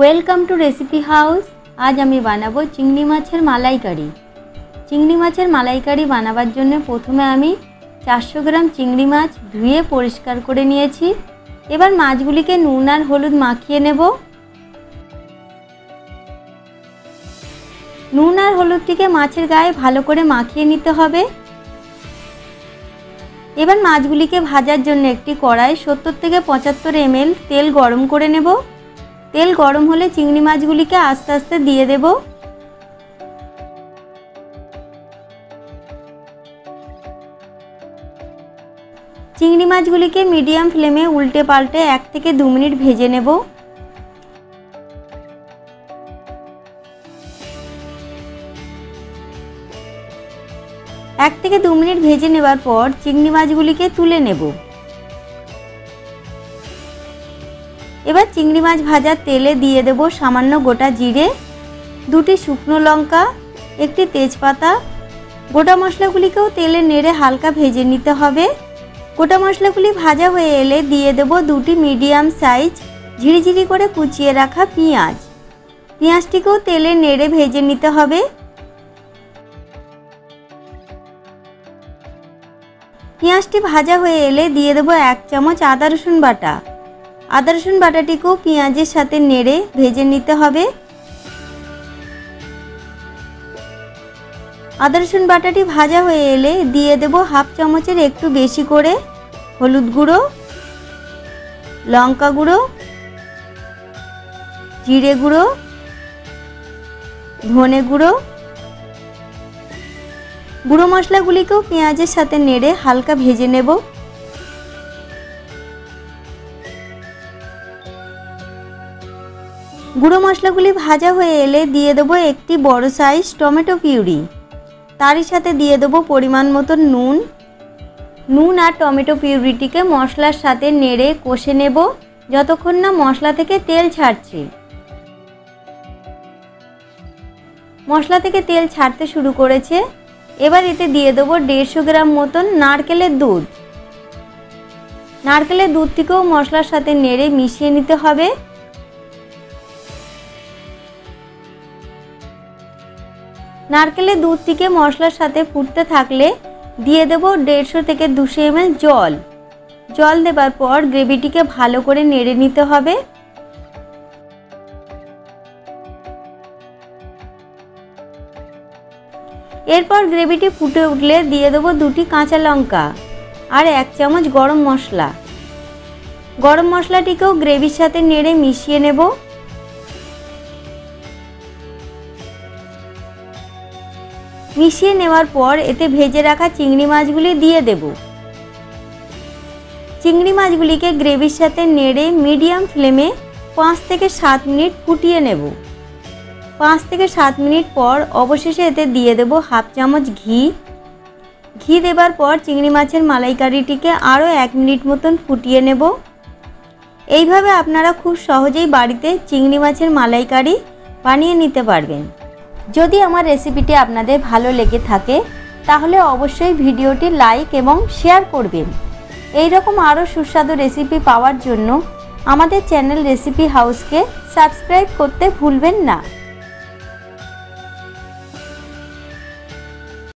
Welcome to recipe house আজ আমি বানাবো চিংড়ি মাছের মালাইকারি। চিংড়ি মাছের মালাইকারি বানাবার জন্য প্রথমে আমি চারশো গ্রাম চিংড়ি মাছ ধুয়ে পরিষ্কার করে নিয়েছি। এবার মাছগুলিকে নুন আর হলুদ মাখিয়ে নেব। নুন আর হলুদটিকে মাছের গায়ে ভালো করে মাখিয়ে নিতে হবে। এবার মাছগুলিকে ভাজার জন্য একটি কড়াই সত্তর থেকে পঁচাত্তর এমএল তেল গরম করে নেব। তেল গরম হলে চিংড়ি মাছগুলিকে আস্তে আস্তে দিয়ে দেব। চিংড়ি মাছগুলিকে মিডিয়াম ফ্লেমে উল্টে পাল্টে এক থেকে দু মিনিট ভেজে নেব। এক থেকে দু মিনিট ভেজে নেবার পর চিংড়ি মাছগুলিকে তুলে নেব। এবার চিংড়ি মাছ ভাজার তেলে দিয়ে দেব সামান্য গোটা জিরে, দুটি শুকনো লঙ্কা, একটি তেজপাতা। গোটা মশলাগুলিকেও তেলে নেড়ে হালকা ভেজে নিতে হবে। গোটা মশলাগুলি ভাজা হয়ে এলে দিয়ে দেব দুটি মিডিয়াম সাইজ ঝিরিঝিরি করে কুচিয়ে রাখা পেঁয়াজ। পেঁয়াজটিকেও তেলে নেড়ে ভেজে নিতে হবে। পেঁয়াজটি ভাজা হয়ে এলে দিয়ে দেবো এক চামচ আদা রসুন বাটা। আদা, রসুন বাটাটিকেও পেঁয়াজের সাথে নেড়ে ভেজে নিতে হবে। আদা, রসুন বাটাটি ভাজা হয়ে এলে দিয়ে দেব হাফ চামচের একটু বেশি করে হলুদ গুঁড়ো, লঙ্কা গুঁড়ো, জিরে গুঁড়ো, ধনে গুঁড়ো। গুঁড়ো মশলাগুলিকেও পেঁয়াজের সাথে নেড়ে হালকা ভেজে নেব। গুঁড়ো মশলাগুলি ভাজা হয়ে এলে দিয়ে দেবো একটি বড় সাইজ টমেটো পিউরি। তারই সাথে দিয়ে দেবো পরিমাণ মতো নুন। নুন আর টমেটো পিউরিটিকে মশলার সাথে নেড়ে কষে নেব, যতক্ষণ না মশলা থেকে তেল ছাড়ছে। মশলা থেকে তেল ছাড়তে শুরু করেছে। এবার এতে দিয়ে দেবো দেড়শো গ্রাম মতন নারকেলের দুধ। নারকেলের দুধটিকেও মশলার সাথে নেড়ে মিশিয়ে নিতে হবে। নারকেলের দুধটিকে মশলার সাথে ফুটতে থাকলে দিয়ে দেব দেড়শো থেকে দুশো এম জল। জল দেবার পর গ্রেভিটিকে ভালো করে নেড়ে নিতে হবে। এরপর গ্রেভিটি ফুটে উঠলে দিয়ে দেবো দুটি কাঁচা লঙ্কা আর এক চামচ গরম মশলা। গরম মশলাটিকেও গ্রেভির সাথে নেড়ে মিশিয়ে নেব। মিশিয়ে নেওয়ার পর এতে ভেজে রাখা চিংড়ি মাছগুলি দিয়ে দেব। চিংড়ি মাছগুলিকে গ্রেভির সাথে নেড়ে মিডিয়াম ফ্লেমে পাঁচ থেকে সাত মিনিট ফুটিয়ে নেব। পাঁচ থেকে সাত মিনিট পর অবশেষে এতে দিয়ে দেব হাফ চামচ ঘি। ঘি দেবার পর চিংড়ি মাছের মালাইকারিটিকে আরও এক মিনিট মতন ফুটিয়ে নেব। এইভাবে আপনারা খুব সহজেই বাড়িতে চিংড়ি মাছের মালাইকারি বানিয়ে নিতে পারবেন। যদি আমার রেসিপিটি আপনাদের ভালো লেগে থাকে, তাহলে অবশ্যই ভিডিওটি লাইক এবং শেয়ার করবেন। এই রকম আরও সুস্বাদু রেসিপি পাওয়ার জন্য আমাদের চ্যানেল রেসিপি হাউসকে সাবস্ক্রাইব করতে ভুলবেন না।